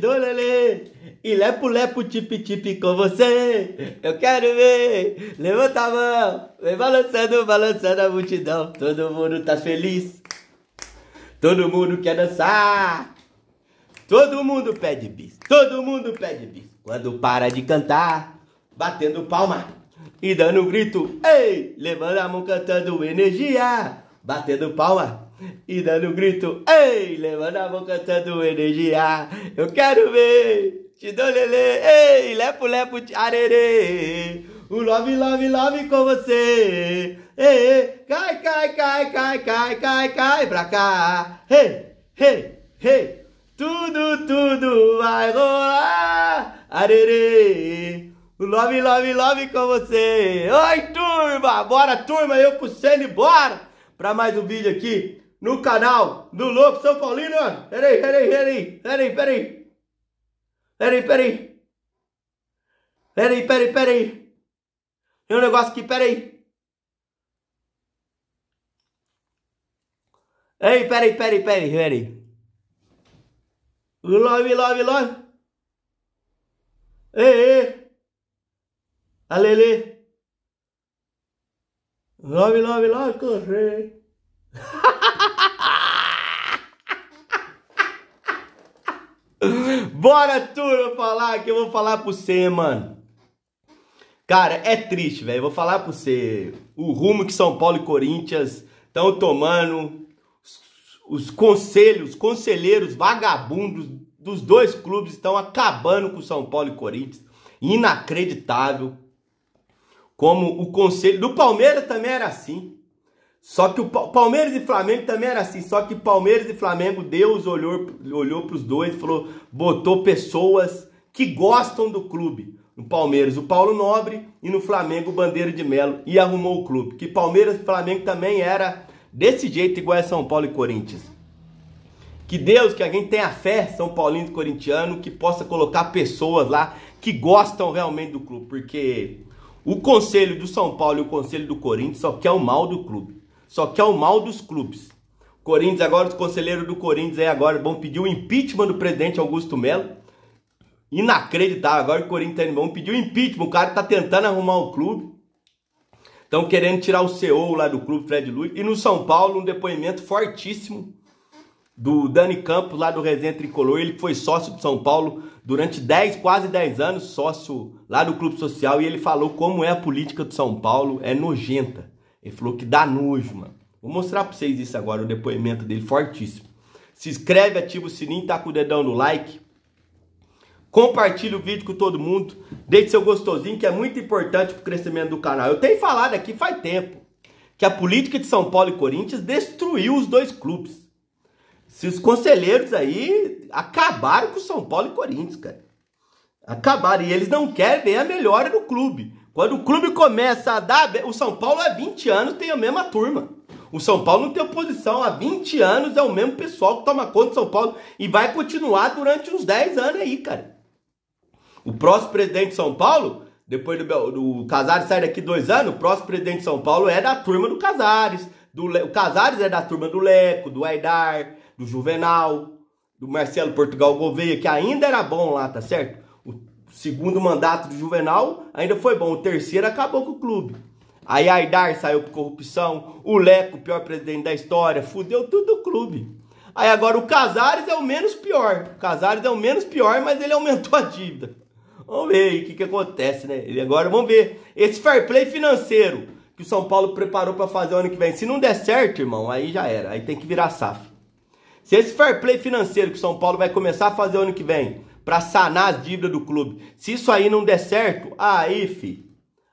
lelê. E lepo, lepo, tipi, tipi com você. Eu quero ver. Levanta a mão. Vem balançando, balançando a multidão. Todo mundo tá feliz. Todo mundo quer dançar. Todo mundo pede bis. Todo mundo pede bis. Quando para de cantar, batendo palma e dando um grito. Ei! Levando a mão cantando energia. Batendo palma e dando um grito. Ei! Levando a mão cantando energia. Eu quero ver. Te dou lelê, ei, lepo, lepo, arerê. O love, love, love com você. Ei, cai, cai, cai, cai, cai, cai, cai pra cá. Ei, ei, ei. Tudo, tudo vai rolar. Arerê. O love, love, love com você. Oi, turma. Bora, turma. Eu com o Sene, bora. Pra mais um vídeo aqui no canal do Louco São Paulino. Peraí, peraí, peraí, peraí, peraí. Peraí, peraí. Peraí, peraí, peraí. Tem um negócio aqui, peraí. Ei, peraí, peraí, peraí, peraí. Love, love, love. Ei, ei. Alele. Love, love, love, correr. Bora, turma, falar que eu vou falar pra você, mano. Cara, é triste, velho. Vou falar pra você. O rumo que São Paulo e Corinthians estão tomando. Os, os conselhos, conselheiros vagabundos dos dois clubes estão acabando com São Paulo e Corinthians. Inacreditável. Como o conselho do Palmeiras também era assim. Só que o Palmeiras e Flamengo também era assim. Só que Palmeiras e Flamengo, Deus olhou, olhou para os dois e falou: botou pessoas que gostam do clube. No Palmeiras, o Paulo Nobre e no Flamengo, o Bandeira de Melo. E arrumou o clube. Que Palmeiras e Flamengo também era desse jeito, igual a São Paulo e Corinthians. Que Deus, que alguém tenha fé, São Paulino e Corintiano, que possa colocar pessoas lá que gostam realmente do clube. Porque o conselho do São Paulo e o conselho do Corinthians só quer o mal do clube só quer o mal dos clubes. Corinthians, agora os conselheiros do Corinthians aí agora vão pedir o impeachment do presidente Augusto Melo. Inacreditável, agora o Corinthians vão pedir o impeachment, o cara tá tentando arrumar o clube. Estão querendo tirar o CEO lá do clube, Fred Luiz. E no São Paulo, um depoimento fortíssimo do Dani Campos, lá do Resenha Tricolor. Ele foi sócio do São Paulo durante 10, quase 10 anos, sócio lá do Clube Social. E ele falou como é a política do São Paulo, é nojenta. Ele falou que dá nojo, mano. Vou mostrar pra vocês isso agora, o depoimento dele, fortíssimo. Se inscreve, ativa o sininho, tá com o dedão no like. Compartilha o vídeo com todo mundo. Deixe seu gostosinho, que é muito importante pro crescimento do canal. Eu tenho falado aqui faz tempo que a política de São Paulo e Corinthians destruiu os dois clubes. Se os conselheiros aí acabaram com São Paulo e Corinthians, cara. Acabaram. E eles não querem ver a melhora do clube. Quando o clube começa a dar. O São Paulo há 20 anos tem a mesma turma. O São Paulo não tem oposição. Há 20 anos é o mesmo pessoal que toma conta do São Paulo. E vai continuar durante uns 10 anos aí, cara. O próximo presidente de São Paulo, depois do, do Casares sair daqui dois anos, o próximo presidente de São Paulo é da turma do Casares. Do, o Casares é da turma do Leco, do Aidar, do Juvenal, do Marcelo Portugal Gouveia, que ainda era bom lá, tá certo? segundo mandato do Juvenal ainda foi bom. O terceiro acabou com o clube. Aí Aidar saiu por corrupção. O Leco, o pior presidente da história, fudeu tudo o clube. Aí agora o Casares é o menos pior. O Casares é o menos pior, mas ele aumentou a dívida. Vamos ver aí o que, que acontece, né? Ele agora, vamos ver. Esse fair play financeiro que o São Paulo preparou para fazer o ano que vem. Se não der certo, irmão, aí já era. Aí tem que virar SAF. Se esse fair play financeiro que o São Paulo vai começar a fazer o ano que vem para sanar as dívidas do clube. Se isso aí não der certo, aí, fi,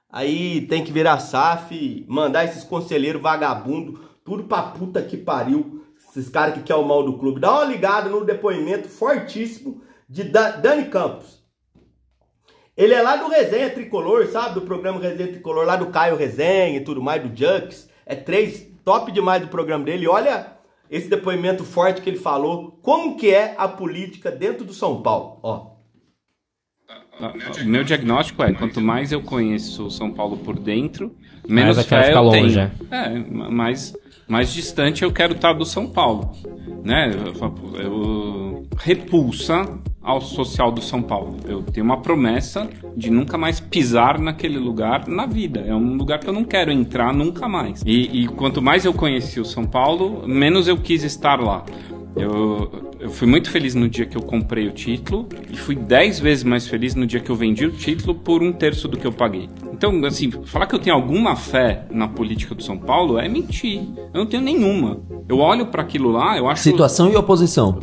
aí tem que virar SAF, mandar esses conselheiros vagabundo, tudo pra puta que pariu, esses caras que querem o mal do clube. Dá uma ligada no depoimento fortíssimo de Dani Campos. Ele é lá do Resenha Tricolor, sabe? Do programa Resenha Tricolor, lá do Caio Resenha e tudo mais, do Junks. É três, top demais do programa dele. Olha esse depoimento forte que ele falou, como que é a política dentro do São Paulo, ó. O meu diagnóstico é, quanto mais eu conheço o São Paulo por dentro, menos mais fé eu longe. tenho. É, mais, mais distante eu quero estar do São Paulo. Né? Eu, eu, repulsa ao social do São Paulo. Eu tenho uma promessa de nunca mais pisar naquele lugar na vida. É um lugar que eu não quero entrar nunca mais. E, e quanto mais eu conheci o São Paulo, menos eu quis estar lá. Eu, eu fui muito feliz no dia que eu comprei o título e fui dez vezes mais feliz no dia que eu vendi o título por um terço do que eu paguei. Então, assim, falar que eu tenho alguma fé na política do São Paulo é mentir. Eu não tenho nenhuma. Eu olho para aquilo lá, eu acho. Situação e oposição.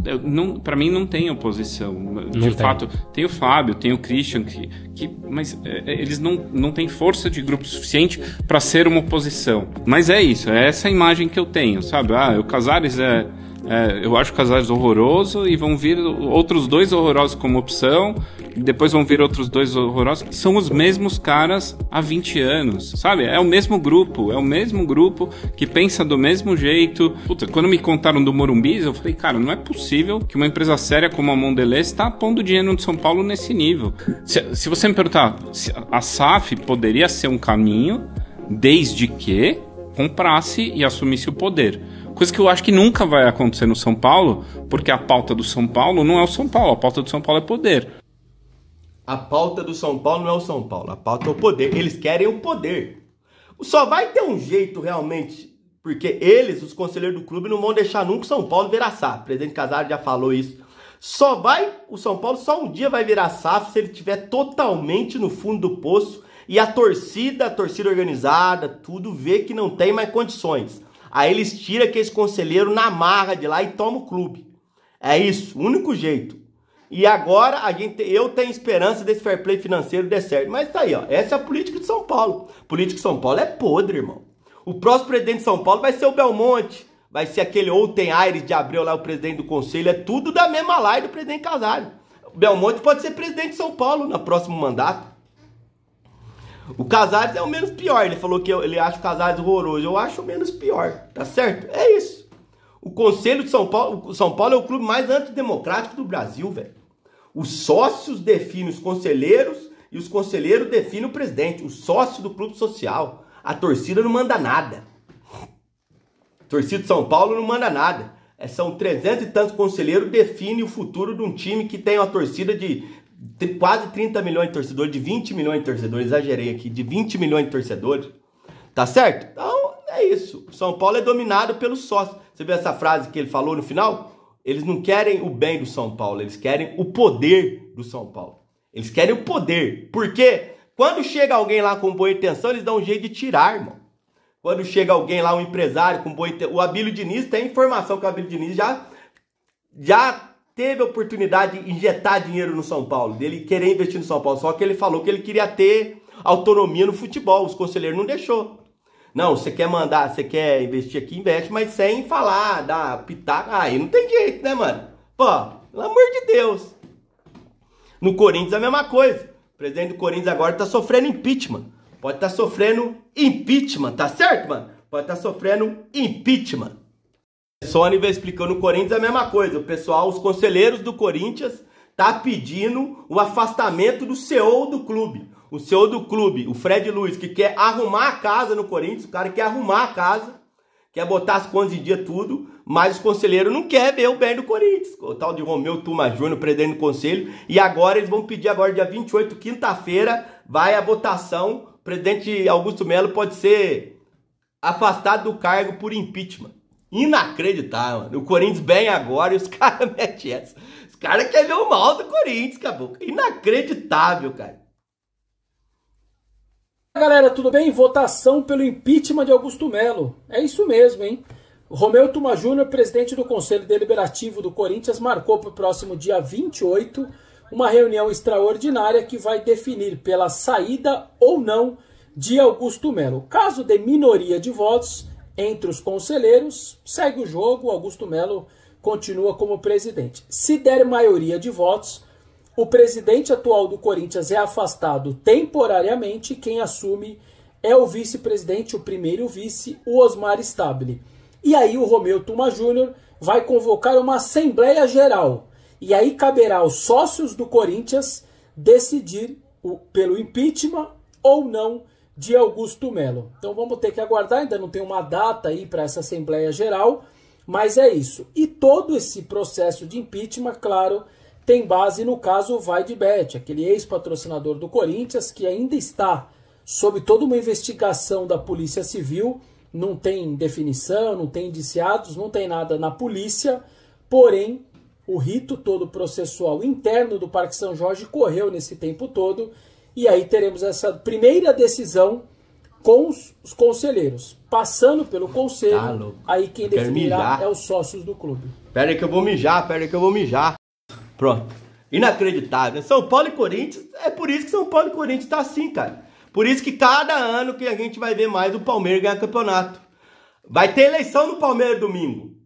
Para mim não tem oposição. De não fato, tem. tem o Fábio, tem o Christian, que, que mas é, é, eles não, não têm força de grupo suficiente para ser uma oposição. Mas é isso, é essa imagem que eu tenho, sabe? Ah, o Casares é é, eu acho Casares horroroso e vão vir outros dois horrorosos como opção, depois vão vir outros dois horrorosos, são os mesmos caras há 20 anos, sabe? É o mesmo grupo, é o mesmo grupo que pensa do mesmo jeito. Puta, quando me contaram do Morumbis, eu falei, cara, não é possível que uma empresa séria como a Mondelez está pondo dinheiro no São Paulo nesse nível. Se, se você me perguntar, a SAF poderia ser um caminho desde que comprasse e assumisse o poder. Coisa que eu acho que nunca vai acontecer no São Paulo, porque a pauta do São Paulo não é o São Paulo, a pauta do São Paulo é poder. A pauta do São Paulo não é o São Paulo, a pauta é o poder. Eles querem o poder. Só vai ter um jeito realmente, porque eles, os conselheiros do clube, não vão deixar nunca o São Paulo virar SAF. O presidente Casares já falou isso. Só vai, o São Paulo só um dia vai virar SAF se ele estiver totalmente no fundo do poço e a torcida, a torcida organizada, tudo vê que não tem mais condições. Aí eles tiram aquele conselheiro na marra de lá e tomam o clube. É isso, único jeito. E agora a gente, eu tenho esperança desse fair play financeiro der certo. Mas tá aí, ó. Essa é a política de São Paulo. A política de São Paulo é podre, irmão. O próximo presidente de São Paulo vai ser o Belmonte. Vai ser aquele Ontem Aires de Abreu lá, o presidente do conselho. É tudo da mesma laia do presidente Casares. Belmonte pode ser presidente de São Paulo no próximo mandato. O Casares é o menos pior. Ele falou que ele acha o Casares horroroso. Eu acho o menos pior. Tá certo? É isso. O Conselho de São Paulo, São Paulo é o clube mais antidemocrático do Brasil, velho. Os sócios definem os conselheiros e os conselheiros definem o presidente. O sócio do clube social. A torcida não manda nada. A torcida de São Paulo não manda nada. É, são 300 e tantos conselheiros definem o futuro de um time que tem uma torcida de quase 30 milhões de torcedores, de 20 milhões de torcedores, exagerei aqui, de 20 milhões de torcedores. Tá certo? Então, é isso. O São Paulo é dominado pelos sócios. Você viu essa frase que ele falou no final? Eles não querem o bem do São Paulo, eles querem o poder do São Paulo. Eles querem o poder. Porque quando chega alguém lá com boa intenção, eles dão um jeito de tirar, irmão. Quando chega alguém lá, um empresário com boa intenção. O Abílio Diniz tem informação que o Abílio Diniz já, já teve a oportunidade de injetar dinheiro no São Paulo, dele querer investir no São Paulo, só que ele falou que ele queria ter autonomia no futebol, os conselheiros não deixou. Não, você quer mandar, você quer investir aqui, investe, mas sem falar, dar pitaco, aí não tem jeito, né, mano? Pô, pelo amor de Deus. No Corinthians a mesma coisa. O presidente do Corinthians agora tá sofrendo impeachment. Pode estar tá sofrendo impeachment, tá certo, mano? Pode estar tá sofrendo impeachment. Sony vai explicando no Corinthians a mesma coisa. O pessoal, os conselheiros do Corinthians, tá pedindo o afastamento do CEO do clube. O CEO do clube, o Fred Luiz, que quer arrumar a casa no Corinthians, o cara quer arrumar a casa, quer botar as contas em dia tudo, mas os conselheiros não querem ver o bem do Corinthians. O tal de Romeu Tuma Júnior, presidente do conselho, e agora eles vão pedir agora dia 28, quinta-feira, vai a votação, o presidente Augusto Melo pode ser afastado do cargo por impeachment. Inacreditável, mano. O Corinthians bem agora e os caras metem essa. Os caras querem ver o mal do Corinthians, acabou. Inacreditável, cara. Galera, tudo bem? Votação pelo impeachment de Augusto Melo. É isso mesmo, hein? Romeu Tuma Júnior, presidente do Conselho Deliberativo do Corinthians, marcou para o próximo dia 28 uma reunião extraordinária que vai definir pela saída ou não de Augusto Melo. Caso de minoria de votos, entre os conselheiros, segue o jogo, Augusto Melo continua como presidente. Se der maioria de votos, o presidente atual do Corinthians é afastado temporariamente, quem assume é o vice-presidente, o primeiro vice, o Osmar Stabile. E aí o Romeu Tuma Júnior vai convocar uma Assembleia Geral. E aí caberá aos sócios do Corinthians decidir o, pelo impeachment ou não de Augusto Melo. Então vamos ter que aguardar, ainda não tem uma data aí para essa Assembleia Geral, mas é isso. E todo esse processo de impeachment, claro, tem base no caso Vai de Bet, aquele ex-patrocinador do Corinthians que ainda está sob toda uma investigação da Polícia Civil, não tem definição, não tem indiciados, não tem nada na polícia, porém o rito todo processual interno do Parque São Jorge correu nesse tempo todo e aí teremos essa primeira decisão com os, os conselheiros, passando pelo conselho, tá aí quem definirá é os sócios do clube. Pera aí que eu vou mijar, pera aí que eu vou mijar. Pronto. Inacreditável. São Paulo e Corinthians, é por isso que São Paulo e Corinthians tá assim, cara. Por isso que cada ano que a gente vai ver mais o Palmeiras ganhar campeonato. Vai ter eleição no Palmeiras domingo.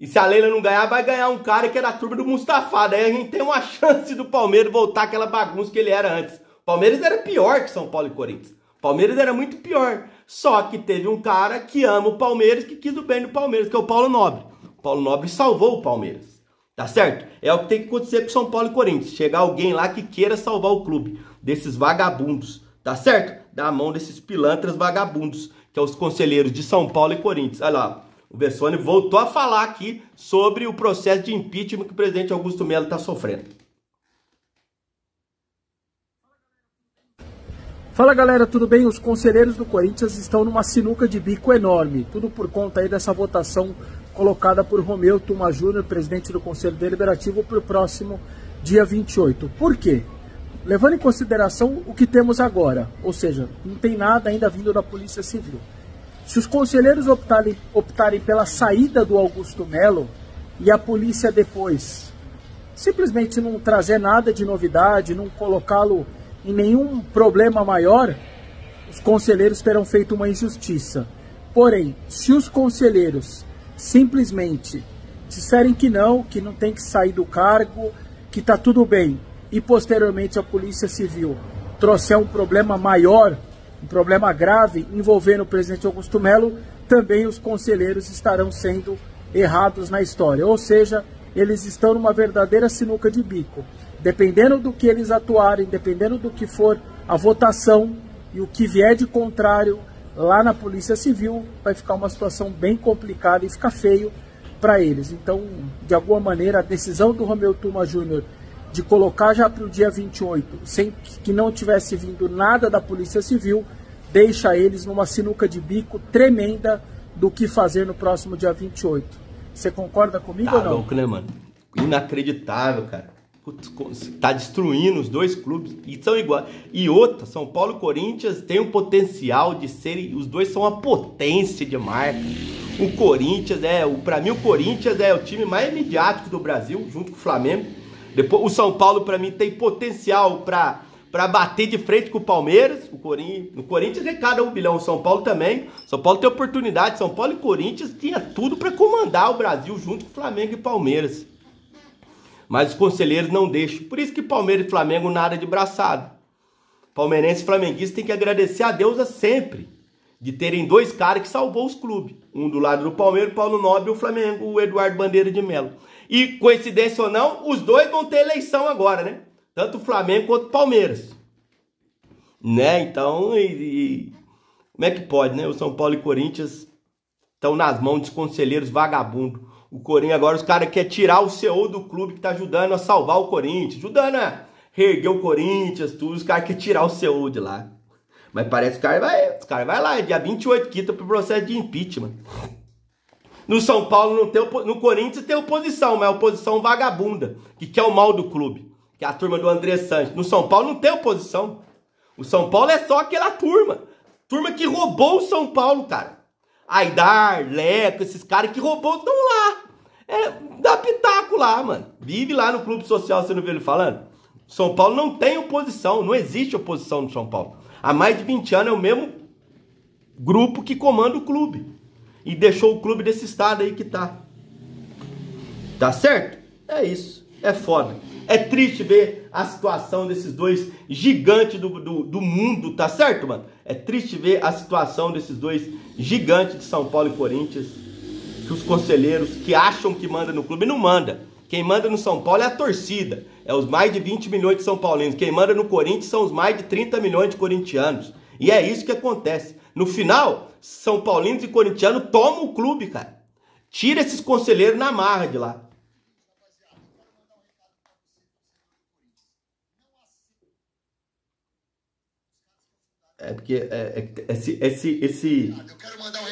E se a Leila não ganhar, vai ganhar um cara que é da turma do Mustafa. Daí a gente tem uma chance do Palmeiras voltar aquela bagunça que ele era antes. Palmeiras era pior que São Paulo e Corinthians. Palmeiras era muito pior. Só que teve um cara que ama o Palmeiras, que quis o bem do Palmeiras, que é o Paulo Nobre. O Paulo Nobre salvou o Palmeiras. Tá certo? É o que tem que acontecer com São Paulo e Corinthians. Chegar alguém lá que queira salvar o clube. Desses vagabundos. Tá certo? Da mão desses pilantras vagabundos. Que é os conselheiros de São Paulo e Corinthians. Olha lá. O Bessone voltou a falar aqui sobre o processo de impeachment que o presidente Augusto Melo está sofrendo. Fala galera, tudo bem? Os conselheiros do Corinthians estão numa sinuca de bico enorme, tudo por conta aí dessa votação colocada por Romeu Tuma Júnior, presidente do Conselho Deliberativo, para o próximo dia 28. Por quê? Levando em consideração o que temos agora, ou seja, não tem nada ainda vindo da Polícia Civil. Se os conselheiros optarem, optarem pela saída do Augusto Melo e a polícia depois simplesmente não trazer nada de novidade, não colocá-lo em nenhum problema maior, os conselheiros terão feito uma injustiça. Porém, se os conselheiros simplesmente disserem que não, que não tem que sair do cargo, que está tudo bem, e posteriormente a Polícia Civil trouxer um problema maior um problema grave envolvendo o presidente Augusto Melo, também os conselheiros estarão sendo errados na história. Ou seja, eles estão numa verdadeira sinuca de bico. Dependendo do que eles atuarem, dependendo do que for a votação e o que vier de contrário lá na Polícia Civil, vai ficar uma situação bem complicada e fica feio para eles. Então, de alguma maneira, a decisão do Romeu Tuma Júnior de colocar já para o dia 28, sem que não tivesse vindo nada da Polícia Civil, deixa eles numa sinuca de bico tremenda do que fazer no próximo dia 28. Você concorda comigo tá ou não? louco, né, mano? Inacreditável, cara. Putz, tá destruindo os dois clubes e são iguais. E outra, São Paulo e Corinthians tem o potencial de serem. Os dois são uma potência de marca. O Corinthians é, o para mim o Corinthians é o time mais midiático do Brasil, junto com o Flamengo. Depois, o São Paulo, para mim, tem potencial para para bater de frente com o Palmeiras. O Corinthians, no Corinthians é cada um bilhão. O São Paulo também. São Paulo tem oportunidade. São Paulo e Corinthians tinha tudo para comandar o Brasil junto com Flamengo e Palmeiras. Mas os conselheiros não deixam. Por isso que Palmeiras e Flamengo nada de braçado. Palmeirense e flamenguista tem que agradecer a Deus sempre de terem dois caras que salvou os clubes. Um do lado do Palmeiras, Paulo Nobre, e o Flamengo, o Eduardo Bandeira de Melo. E coincidência ou não, os dois vão ter eleição agora, né? Tanto o Flamengo quanto o Palmeiras. Né? Então, e, e, como é que pode, né? O São Paulo e Corinthians estão nas mãos de conselheiros vagabundos. O Corinthians agora, os caras querem tirar o CEO do clube que tá ajudando a salvar o Corinthians, ajudando a reerguer o Corinthians, tudo. Os caras querem tirar o CEO de lá. Mas parece que os caras vai, os cara vai lá, dia 28 quita pro processo de impeachment. No São Paulo não tem no Corinthians tem oposição, mas é oposição vagabunda, que quer o mal do clube, que é a turma do André Santos. No São Paulo não tem oposição. O São Paulo é só aquela turma, turma que roubou o São Paulo, cara. Aidar, Leco, esses caras que roubou estão lá. É, dá pitaco lá, mano. Vive lá no clube social, você não viu ele falando? São Paulo não tem oposição, não existe oposição no São Paulo. Há mais de 20 anos é o mesmo grupo que comanda o clube e deixou o clube desse estado aí que tá. Tá certo? É isso. É foda. É triste ver a situação desses dois gigantes do, do, do, mundo, tá certo, mano? É triste ver a situação desses dois gigantes de São Paulo e Corinthians. Que os conselheiros que acham que manda no clube não manda. Quem manda no São Paulo é a torcida. É os mais de 20 milhões de São Paulinos. Quem manda no Corinthians são os mais de 30 milhões de corintianos. E é isso que acontece. No final, São Paulinos e corintianos tomam o clube, cara. Tira esses conselheiros na marra de lá. É porque é, é, esse, esse, esse, um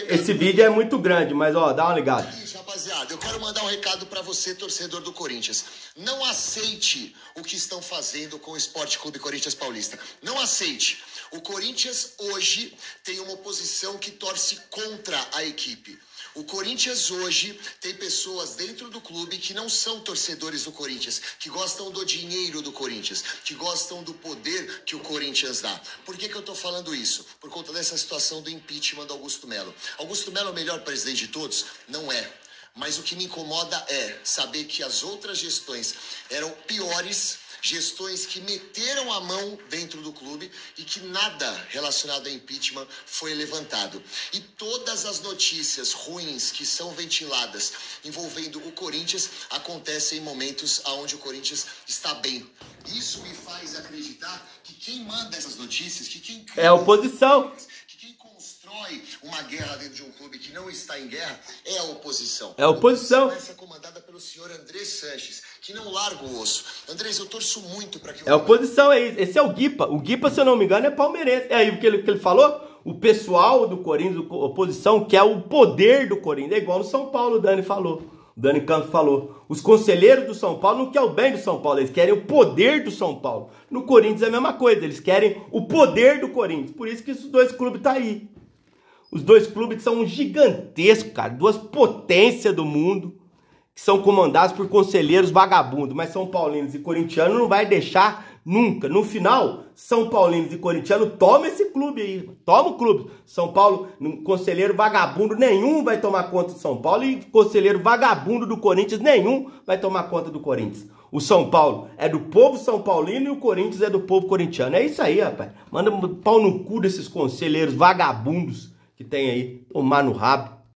esse vídeo é muito grande, mas ó, dá uma ligada. Rapaziada, eu quero mandar um recado para você, torcedor do Corinthians. Não aceite o que estão fazendo com o Esporte Clube Corinthians Paulista. Não aceite. O Corinthians hoje tem uma oposição que torce contra a equipe. O Corinthians hoje tem pessoas dentro do clube que não são torcedores do Corinthians, que gostam do dinheiro do Corinthians, que gostam do poder que o Corinthians dá. Por que, que eu estou falando isso? Por conta dessa situação do impeachment do Augusto Melo. Augusto Melo é o melhor presidente de todos? Não é. Mas o que me incomoda é saber que as outras gestões eram piores gestões que meteram a mão dentro do clube e que nada relacionado a impeachment foi levantado. E todas as notícias ruins que são ventiladas envolvendo o Corinthians acontecem em momentos onde o Corinthians está bem. Isso me faz acreditar que quem manda essas notícias, que quem é a oposição constrói uma guerra dentro de um clube que não está em guerra é a oposição. É a oposição. Essa é comandada pelo senhor André Sanches, que não larga o osso. Andrés, eu torço muito para que... É a oposição, é isso. Esse é o Guipa. O Guipa, se eu não me engano, é palmeirense. É aí o que ele, que ele falou? O pessoal do Corinthians, a oposição, quer o poder do Corinthians. É igual no São Paulo, o Dani falou. O Dani Campos falou. Os conselheiros do São Paulo não querem o bem do São Paulo, eles querem o poder do São Paulo. No Corinthians é a mesma coisa, eles querem o poder do Corinthians. Por isso que esses dois clubes estão tá aí. Os dois clubes são gigantescos, cara. Duas potências do mundo. Que são comandados por conselheiros vagabundos. Mas São Paulinos e Corintianos não vai deixar nunca. No final, São Paulinos e Corintianos toma esse clube aí. Toma o clube. São Paulo, conselheiro vagabundo nenhum vai tomar conta do São Paulo. E conselheiro vagabundo do Corinthians nenhum vai tomar conta do Corinthians. O São Paulo é do povo São Paulino e o Corinthians é do povo corintiano. É isso aí, rapaz. Manda um pau no cu desses conselheiros vagabundos que tem aí, tomar no rabo.